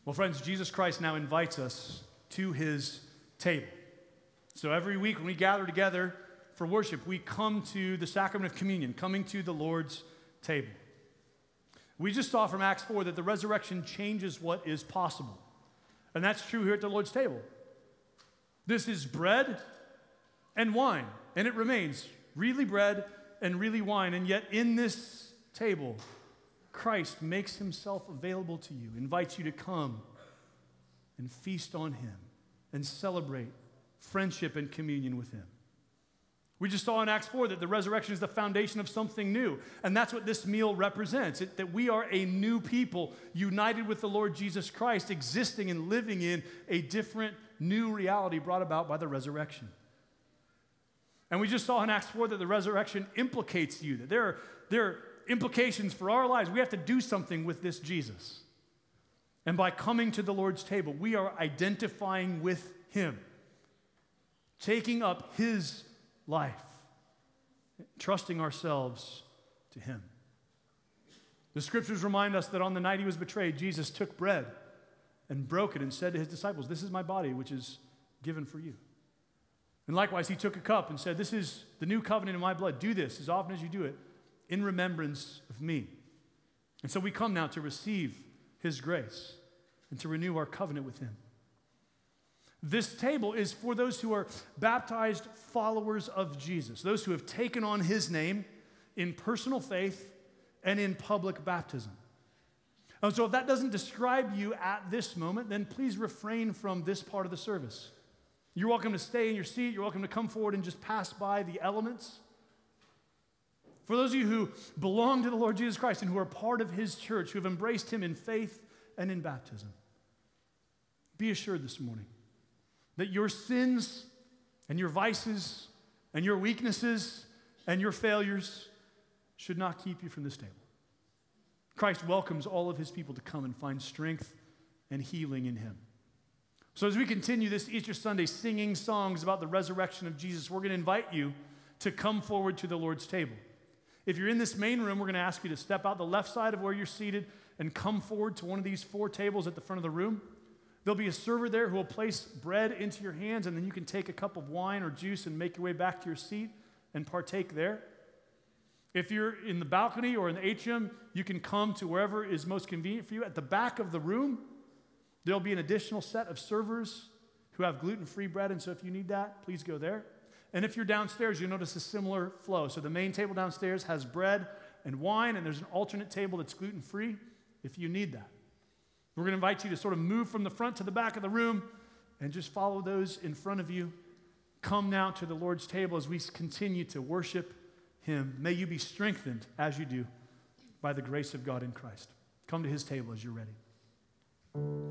Well, friends, Jesus Christ now invites us to his table. So every week when we gather together for worship, we come to the sacrament of communion, coming to the Lord's table. We just saw from Acts 4 that the resurrection changes what is possible. And that's true here at the Lord's table. This is bread and wine, and it remains really bread and really wine. And yet, in this table, Christ makes himself available to you, invites you to come and feast on him and celebrate friendship and communion with him. We just saw in Acts 4 that the resurrection is the foundation of something new. And that's what this meal represents it, that we are a new people united with the Lord Jesus Christ, existing and living in a different, new reality brought about by the resurrection. And we just saw in Acts 4 that the resurrection implicates you, that there are, there are implications for our lives. We have to do something with this Jesus. And by coming to the Lord's table, we are identifying with Him, taking up His life, trusting ourselves to Him. The scriptures remind us that on the night He was betrayed, Jesus took bread and broke it and said to His disciples, This is my body, which is given for you. And likewise, He took a cup and said, This is the new covenant in my blood. Do this as often as you do it in remembrance of me. And so we come now to receive His grace and to renew our covenant with Him. This table is for those who are baptized followers of Jesus, those who have taken on His name in personal faith and in public baptism. And so, if that doesn't describe you at this moment, then please refrain from this part of the service. You're welcome to stay in your seat. You're welcome to come forward and just pass by the elements. For those of you who belong to the Lord Jesus Christ and who are part of his church, who have embraced him in faith and in baptism, be assured this morning that your sins and your vices and your weaknesses and your failures should not keep you from this table. Christ welcomes all of his people to come and find strength and healing in him. So, as we continue this Easter Sunday singing songs about the resurrection of Jesus, we're going to invite you to come forward to the Lord's table. If you're in this main room, we're going to ask you to step out the left side of where you're seated and come forward to one of these four tables at the front of the room. There'll be a server there who will place bread into your hands, and then you can take a cup of wine or juice and make your way back to your seat and partake there. If you're in the balcony or in the atrium, you can come to wherever is most convenient for you. At the back of the room, there'll be an additional set of servers who have gluten free bread, and so if you need that, please go there. And if you're downstairs, you'll notice a similar flow. So the main table downstairs has bread and wine, and there's an alternate table that's gluten free if you need that. We're going to invite you to sort of move from the front to the back of the room and just follow those in front of you. Come now to the Lord's table as we continue to worship Him. May you be strengthened as you do by the grace of God in Christ. Come to His table as you're ready.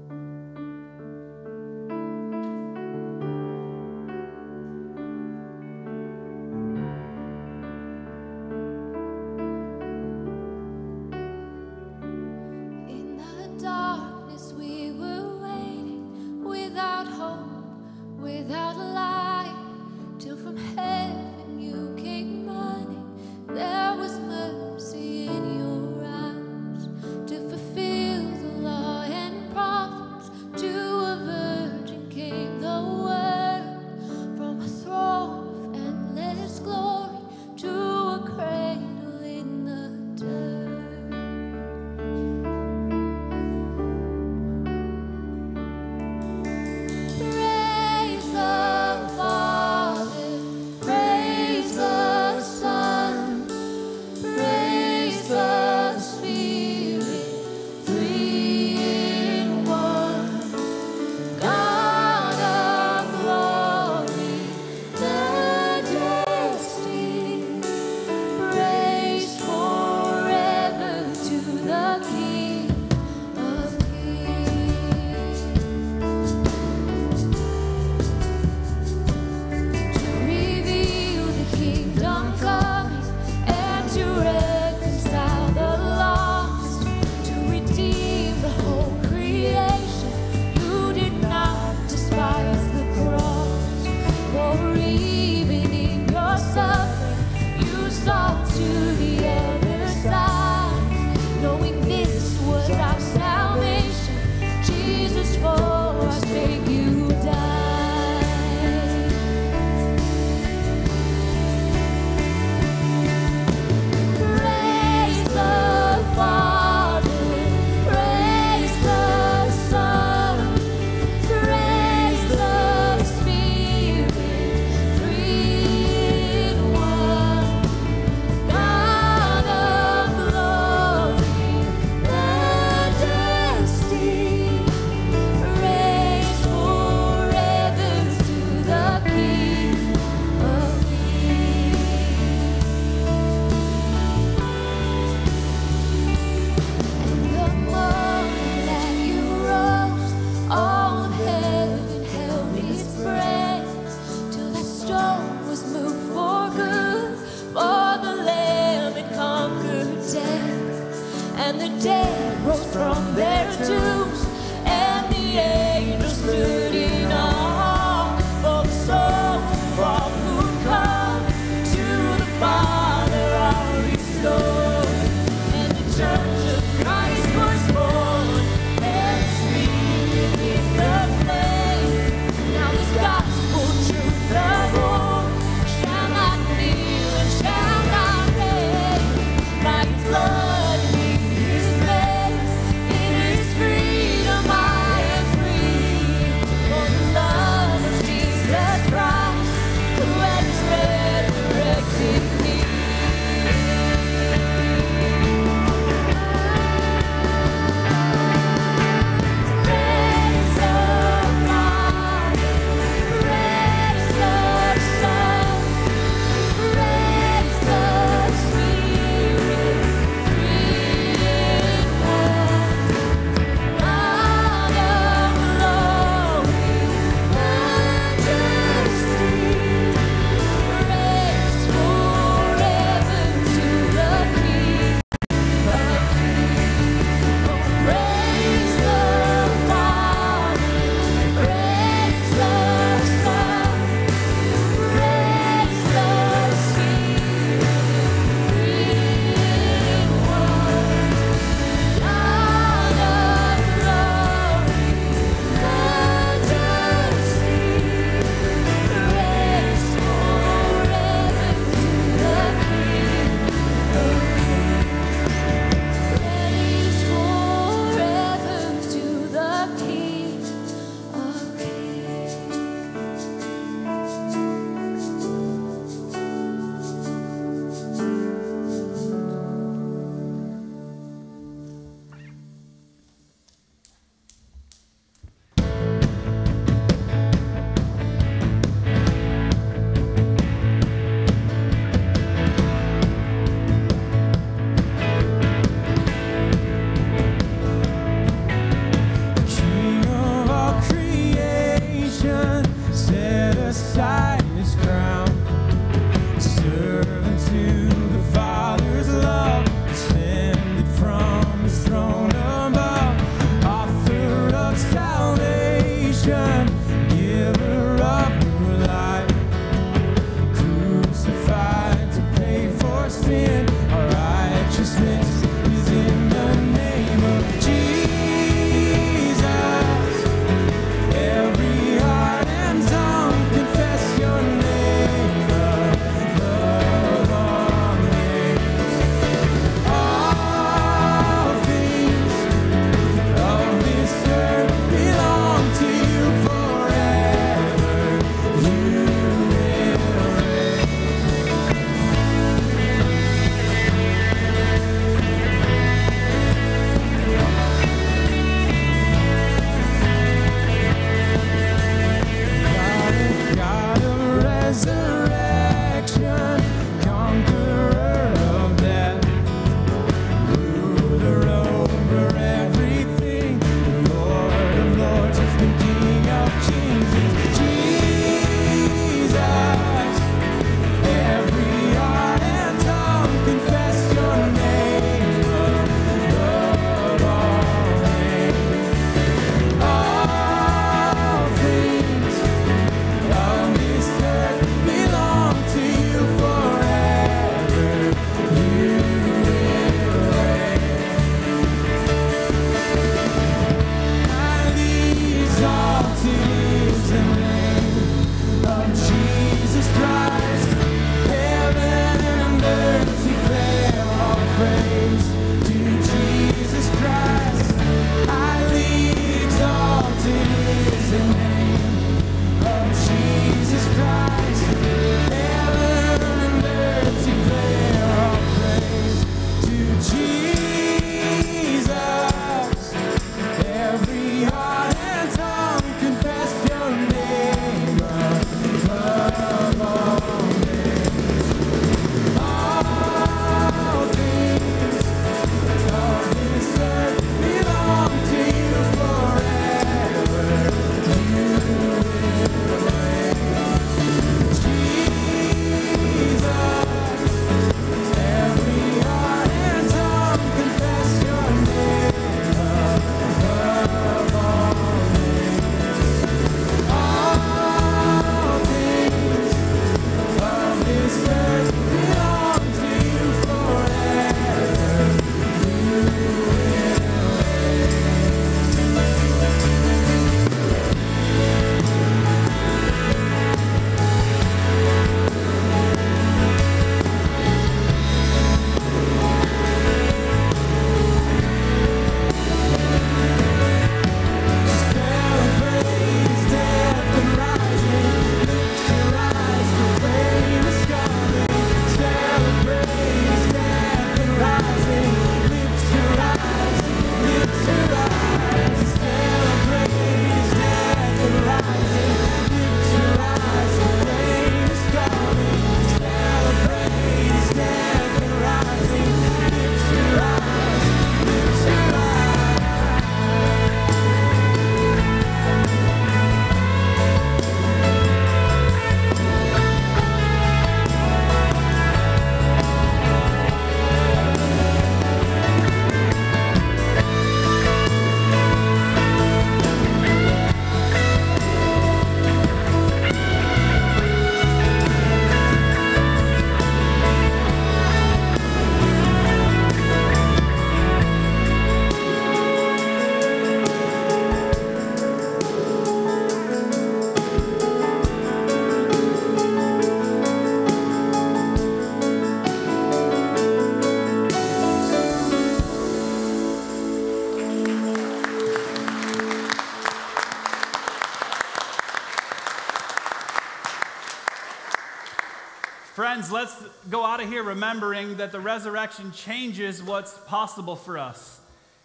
Friends, let's go out of here remembering that the resurrection changes what's possible for us.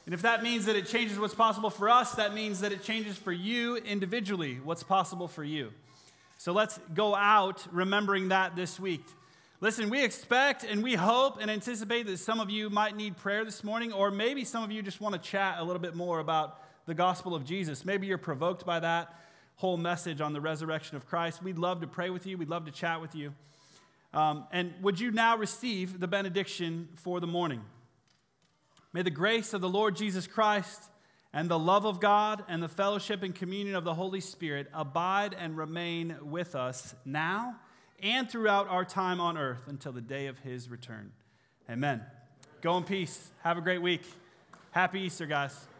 And if that means that it changes what's possible for us, that means that it changes for you individually what's possible for you. So let's go out remembering that this week. Listen, we expect and we hope and anticipate that some of you might need prayer this morning, or maybe some of you just want to chat a little bit more about the gospel of Jesus. Maybe you're provoked by that whole message on the resurrection of Christ. We'd love to pray with you, we'd love to chat with you. Um, and would you now receive the benediction for the morning? May the grace of the Lord Jesus Christ and the love of God and the fellowship and communion of the Holy Spirit abide and remain with us now and throughout our time on earth until the day of his return. Amen. Go in peace. Have a great week. Happy Easter, guys.